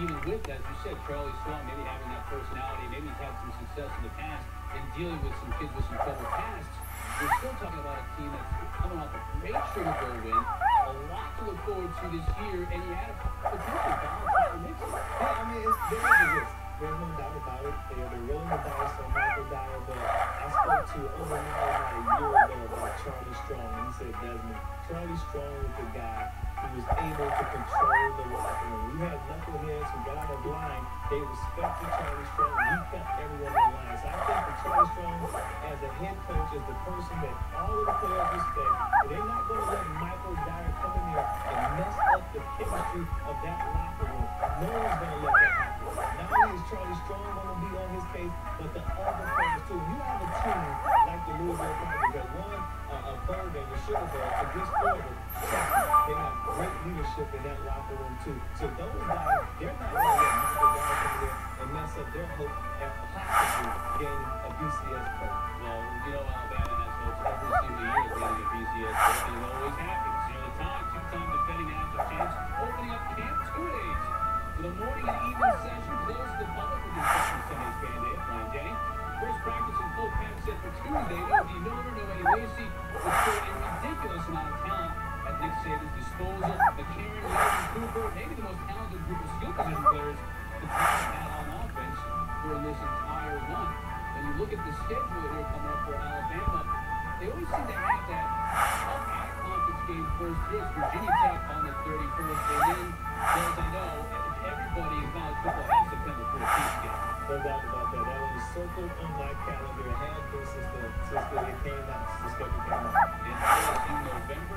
even with, as you said, Charlie Strong maybe having that personality, maybe he's had some success in the past in dealing with some kids with some troubled pasts, we're still talking about a team that's coming off a great sugar bowl win, a lot to look forward to this year, and you had a potential balance in the mix. Yeah, I mean, it's, there is a risk. There's no doubt about it. They, they're rolling the dice on Michael Dyer, but I spoke to about a year ago about Charlie Strong, and he said, Desmond, Charlie Strong was the guy who was able to control the locker room. We had They respected Charlie Strong. He kept everyone in line. So I think that Charlie Strong, as a head coach, is the person that all of the players respect. They're not going to let Michael Dyer come in there and mess up the chemistry of that locker room. No one's going to let that happen. Not only is Charlie Strong going to be on his case, but the other players too. You have a team like the Louisville Cardinals that won uh, a bowl game, a Sugar Bowl, against Florida. They have great leadership in that locker room too. So those guys, they're not going to and up their hope at possibly gaining a BCS bowl. Well, you know, Alabama has hopes every single year of getting a BCS and it always happens. You know, the time, two-time defending national champs, opening up camp two days. For the morning and evening session, closed to the public with the exception of Sunday's fan day at Bryant Denny. First practice in full camp set for Tuesday. No Dee Milliner, no Eddie Lacy, but still a ridiculous amount of talent at Nick Saban's disposal. McCarron, Cooper, maybe the most talented group this entire run. When you look at the schedule here coming up for Alabama, they always seem to have that conference game first. Here's Virginia Tech on the 31st, and then, as I know, everybody in college football has September 14th game. No doubt about that. That one was circled on my calendar. Has been since the since the it came out, the schedule came out. And LSU November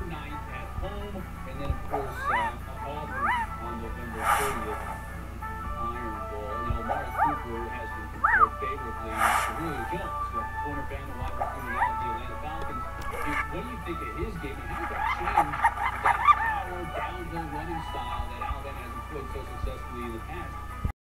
favorably to Julio Jones, the cornerback and wide receiver now the Atlanta Falcons. What do you think of his game, and how that change that power downhill running style that Alabama has employed so successfully in the past